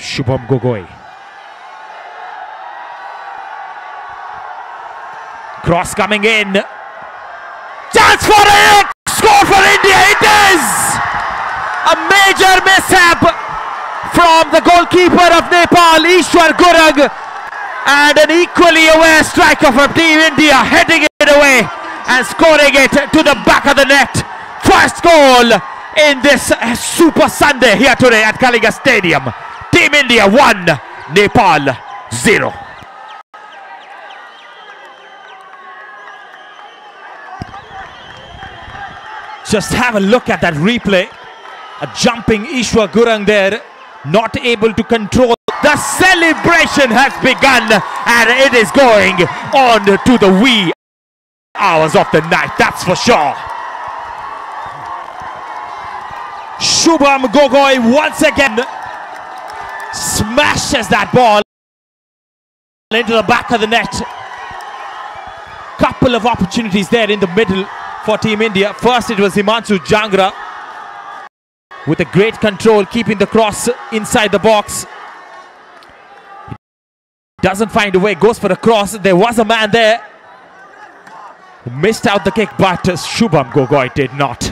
Shubham Gogoi. Cross coming in. Chance for it! Score for India! It is! A major mishap from the goalkeeper of Nepal, Ishwar Gurung. And an equally aware striker from Team India heading it away and scoring it to the back of the net. First goal in this Super Sunday here today at Kalinga Stadium. Team India 1, Nepal 0. Just have a look at that replay. A jumping Ishwar Gurung there, not able to control. The celebration has begun and it is going on to the wee hours of the night, that's for sure. Shubham Gogoi once again smashes that ball into the back of the net. Couple of opportunities there in the middle for Team India. First, it was Himanshu Jangra with a great control, keeping the cross inside the box. Doesn't find a way, goes for a cross. There was a man there missed out the kick, but Shubham Gogoi did not.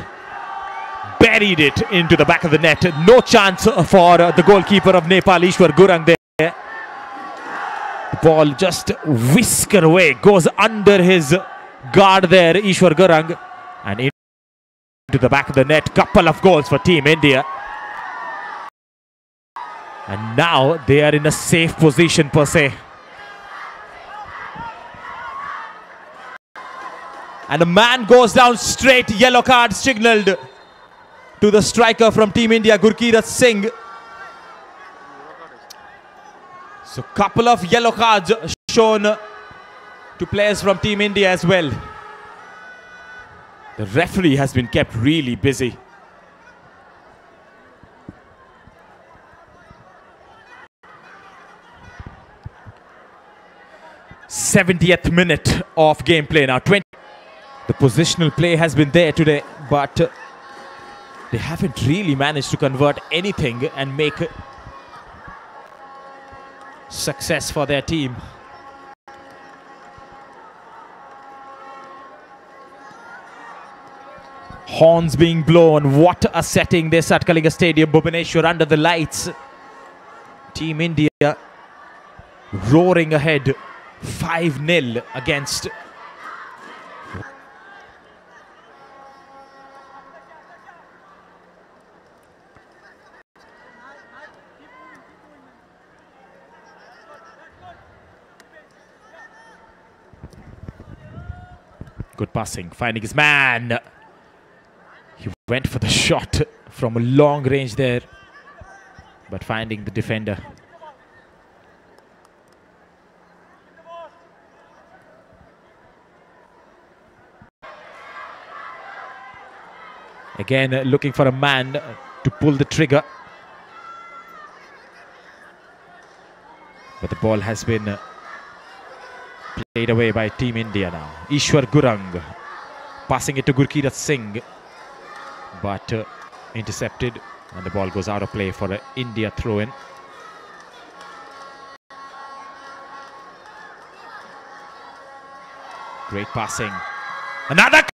Buried it into the back of the net. No chance for the goalkeeper of Nepal, Ishwar Gurung there. The ball just whisker away, goes under his guard there, Ishwar Gurung, and into the back of the net. Couple of goals for Team India. And now they are in a safe position per se. And a man goes down straight, yellow card signaled to the striker from Team India, Gurkirat Singh. So couple of yellow cards shown to players from Team India as well. The referee has been kept really busy. Seventieth minute of gameplay now. 20. The positional play has been there today, but they haven't really managed to convert anything and make success for their team. Horns being blown. What a setting this at Kalinga Stadium. Bhubaneswar under the lights. Team India roaring ahead 5-0 against Good passing, finding his man. He went for the shot from a long range there, but finding the defender. Again, looking for a man to pull the trigger. But the ball has been uh, played away by Team India now. Ishwar Gurung passing it to Gurkirat Singh, but uh, intercepted, and the ball goes out of play for an India throw-in. Great passing. Another